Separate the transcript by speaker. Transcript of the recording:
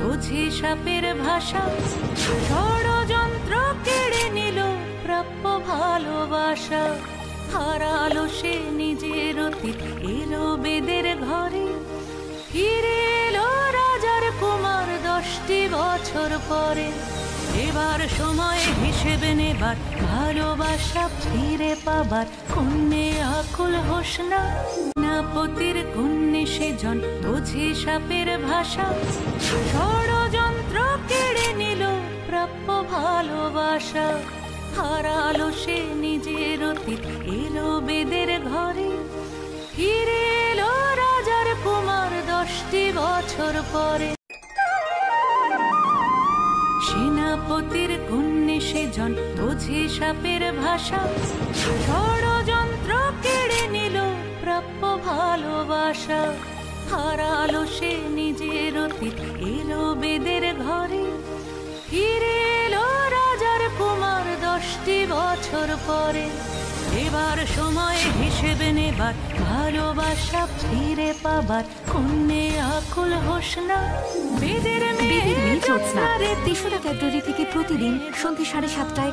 Speaker 1: বুঝি সাপের ভাষা। ষড়যন্ত্র কেড়ে নিল প্রাপ্য ভালোবাসা। হারালো সে নিজের অতীত, এলো বেদের ঘরে। ফিরে এলো রাজার কুমার দশটি বছর পরে। এবার সময় হিসেবে নেবার, ভালোবাসা ফিরে পাবার। কন্যে আকুল হোসনা নাপতির কন্যে সেজন বুঝি সাপের ভাষা। ষড়যন্ত্র কেড়ে নিল প্রাপ্য ভালোবাসা। হারালো সে নিজের অতীত, এলো বেদের ঘরে। ফিরে এলো রাজার কুমার দশটি বছর পরে। সেনাপতির কন্যে সেজন বুঝি সাপের ভাষা। ভালোবাসা হারালো সে নিজের অতীত। এলো বেদের ঘরে ফিরে এলো রাজার কুমার দশটি বছর পরে। এবার সময় হিসেবে নেবার ভালোবাসা ফিরে পাবার। কন্যে আকুল হোসনা না
Speaker 2: বেদের মেয়ে জ্যোৎস্না ফেব্রুয়ারি থেকে প্রতিদিন সন্ধ্যে সাড়ে সাতটায়